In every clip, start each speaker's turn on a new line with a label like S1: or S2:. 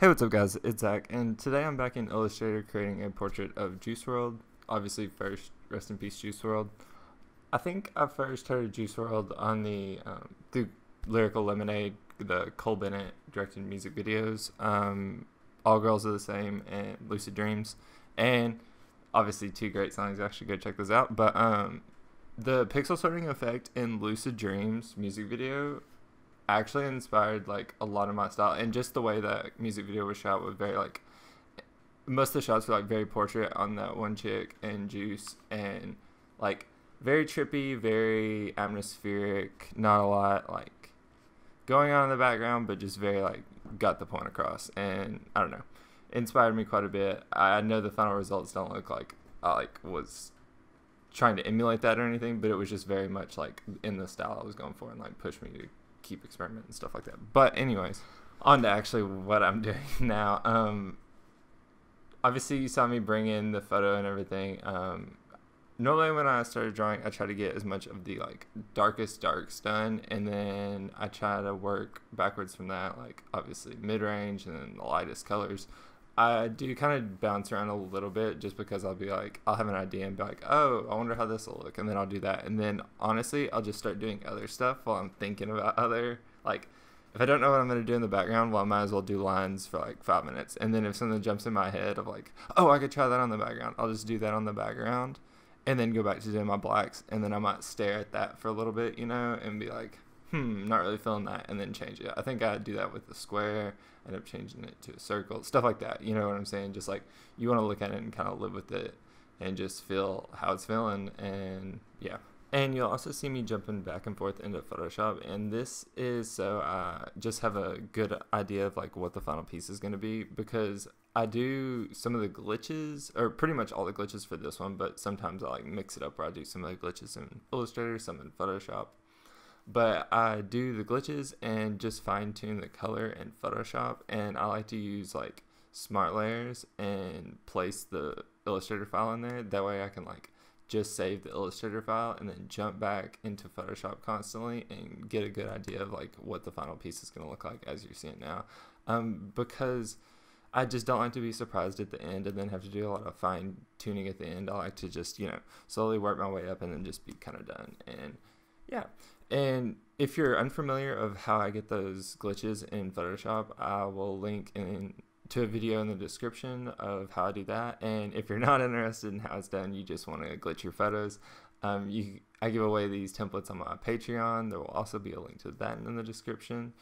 S1: Hey, what's up, guys? It's Zac, and today I'm back in Illustrator creating a portrait of Juice Wrld. Obviously, first, rest in peace, Juice Wrld. I think I first heard Juice Wrld on the um, the Lyrical Lemonade, the Cole Bennett directed music videos. Um, All Girls Are the Same and Lucid Dreams, and obviously two great songs. Actually, go check those out. But um, the pixel sorting effect in Lucid Dreams music video actually inspired like a lot of my style and just the way that music video was shot was very like most of the shots were like very portrait on that one chick and juice and like very trippy very atmospheric not a lot like going on in the background but just very like got the point across and i don't know inspired me quite a bit. I know the final results don't look like i like was trying to emulate that or anything but it was just very much like in the style i was going for and like pushed me to keep experimenting and stuff like that. But anyways, on to actually what I'm doing now. Um, obviously you saw me bring in the photo and everything. Um, normally when I started drawing, I try to get as much of the like darkest darks done, and then I try to work backwards from that, like obviously mid range and then the lightest colors. I do kind of bounce around a little bit just because I'll be like, I'll have an idea and be like, oh, I wonder how this will look. And then I'll do that. And then honestly, I'll just start doing other stuff while I'm thinking about other, like, if I don't know what I'm going to do in the background, well, I might as well do lines for like five minutes. And then if something jumps in my head of like, oh, I could try that on the background, I'll just do that on the background and then go back to doing my blacks. And then I might stare at that for a little bit, you know, and be like, hmm, not really feeling that, and then change it. I think I'd do that with the square, end up changing it to a circle, stuff like that. You know what I'm saying? Just like you want to look at it and kind of live with it and just feel how it's feeling, and yeah. And you'll also see me jumping back and forth into Photoshop, and this is so I just have a good idea of like what the final piece is going to be because I do some of the glitches, or pretty much all the glitches for this one, but sometimes I like mix it up where I do some of the glitches in Illustrator, some in Photoshop, but I do the glitches and just fine tune the color in Photoshop. And I like to use like smart layers and place the Illustrator file in there. That way I can like just save the Illustrator file and then jump back into Photoshop constantly and get a good idea of like what the final piece is going to look like as you see it now. Um, because I just don't like to be surprised at the end and then have to do a lot of fine tuning at the end. I like to just, you know, slowly work my way up and then just be kind of done. And yeah. And if you're unfamiliar of how I get those glitches in Photoshop, I will link in to a video in the description of how I do that. And if you're not interested in how it's done, you just want to glitch your photos, um, you I give away these templates on my Patreon. There will also be a link to that in the description.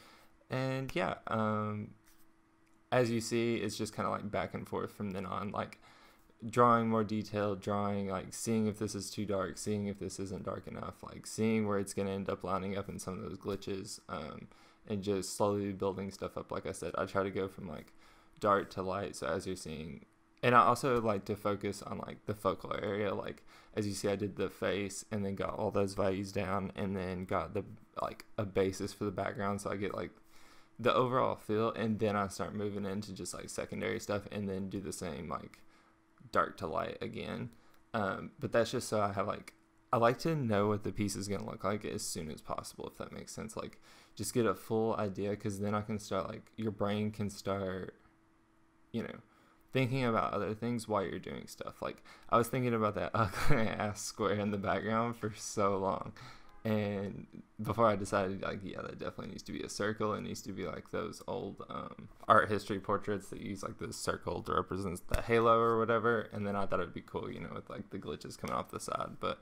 S1: And yeah, um, as you see, it's just kind of like back and forth from then on. Like drawing more detail, drawing like seeing if this is too dark seeing if this isn't dark enough like seeing where it's going to end up lining up in some of those glitches um, and just slowly building stuff up. Like i said i try to go from like dark to light. So as you're seeing and i also like to focus on like the focal area. Like as you see i did the face and then got all those values down and then got the like a basis for the background. So i get like the overall feel. And then i start moving into just like secondary stuff and then do the same like dark to light again. Um, but that's just so I have like I like to know what the piece is going to look like as soon as possible, if that makes sense. Like, just get a full idea because then I can start, like, your brain can start, you know, thinking about other things while you're doing stuff. Like, I was thinking about that ugly ass square in the background for so long and before I decided, like, yeah, that definitely needs to be a circle. It needs to be like those old um, art history portraits that use like this circle to represent the halo or whatever. And then I thought it'd be cool, you know, with like the glitches coming off the side. But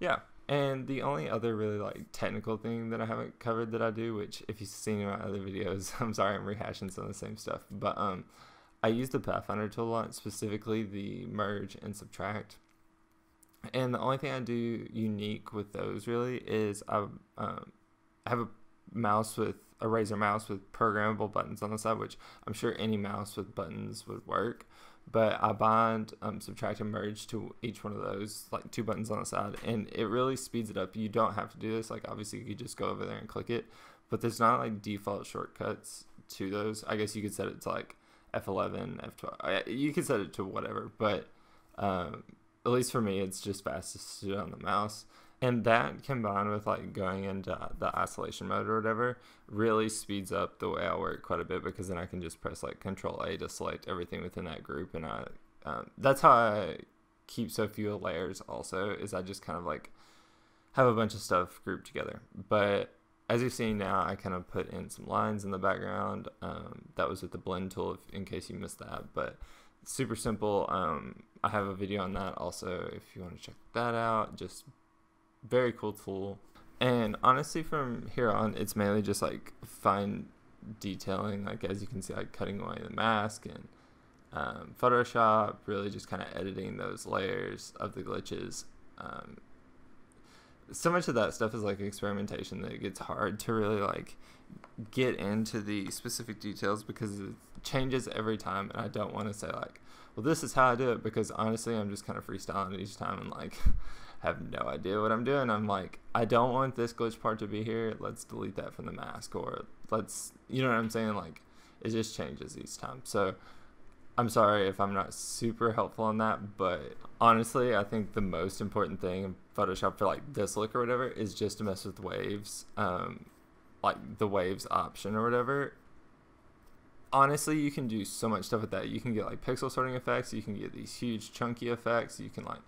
S1: yeah. And the only other really like technical thing that I haven't covered that I do, which if you've seen my other videos, I'm sorry I'm rehashing some of the same stuff, but um, I use the Pathfinder tool a lot, specifically the merge and subtract and the only thing I do unique with those really is I um, have a mouse with a Razer mouse with programmable buttons on the side, which I'm sure any mouse with buttons would work. But I bind, um, subtract, and merge to each one of those, like two buttons on the side, and it really speeds it up. You don't have to do this. Like obviously, you could just go over there and click it, but there's not like default shortcuts to those. I guess you could set it to like F11, F12. You could set it to whatever, but um, at least for me, it's just fastest to do on the mouse. and that combined with like going into the isolation mode or whatever really speeds up the way I work quite a bit because then I can just press like Control A to select everything within that group, and I um, that's how I keep so few layers. Also, is I just kind of like have a bunch of stuff grouped together. But as you're seeing now, I kind of put in some lines in the background. Um, that was with the blend tool, if, in case you missed that. But super simple. Um, I have a video on that also if you want to check that out. Just very cool tool. And honestly, from here on, it's mainly just like fine detailing, like as you can see, like cutting away the mask and um, Photoshop, really just kind of editing those layers of the glitches. Um, so much of that stuff is like experimentation that it gets hard to really like get into the specific details because it changes every time and I don't want to say like well this is how I do it because honestly I'm just kind of freestyling each time and like have no idea what I'm doing. I'm like, I don't want this glitch part to be here. Let's delete that from the mask, or let's, you know what I'm saying? Like, it just changes each time. So, I'm sorry if I'm not super helpful on that, but honestly, I think the most important thing in Photoshop for like this look or whatever is just to mess with waves, um, like the waves option or whatever. Honestly, you can do so much stuff with that. You can get like pixel sorting effects. You can get these huge chunky effects. You can like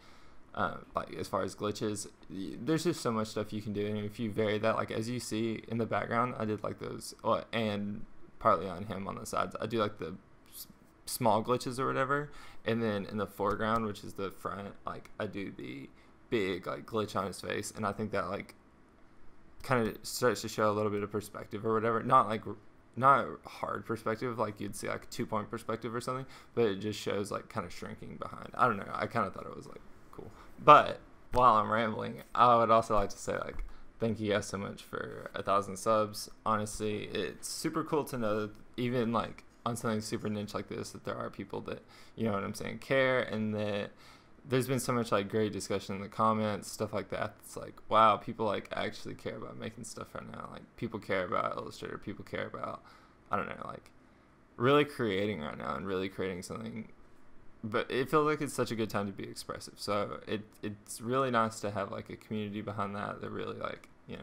S1: uh, like as far as glitches, there's just so much stuff you can do, and if you vary that, like as you see in the background, I did like those, and partly on him on the sides, I do like the small glitches or whatever, and then in the foreground, which is the front, like I do the big like glitch on his face, and I think that like kind of starts to show a little bit of perspective or whatever, not like not hard perspective like you'd see like two point perspective or something, but it just shows like kind of shrinking behind. I don't know. I kind of thought it was like cool. But while I'm rambling, I would also like to say like thank you guys so much for a thousand subs. Honestly, it's super cool to know that even like on something super niche like this that there are people that you know what I'm saying care and that there's been so much like great discussion in the comments, stuff like that. It's like, wow, people like actually care about making stuff right now. Like people care about Illustrator, people care about I don't know, like really creating right now and really creating something but it feels like it's such a good time to be expressive. So it it's really nice to have like a community behind that that really like you know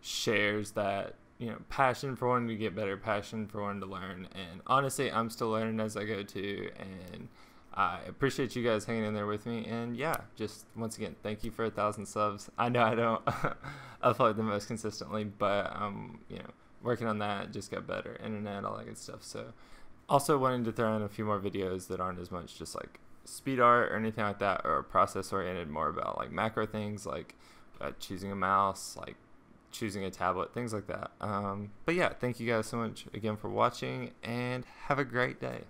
S1: shares that you know passion for wanting to get better, passion for wanting to learn. And honestly, I'm still learning as I go too, and I appreciate you guys hanging in there with me. And yeah, just once again, thank you for a thousand subs. I know I don't upload the most consistently, but um you know working on that just got better, internet, all that good stuff. So also wanting to throw in a few more videos that aren't as much just like speed art or anything like that or process oriented more about like macro things like uh, choosing a mouse like choosing a tablet things like that. Um, but yeah thank you guys so much again for watching and have a great day